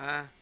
Ha.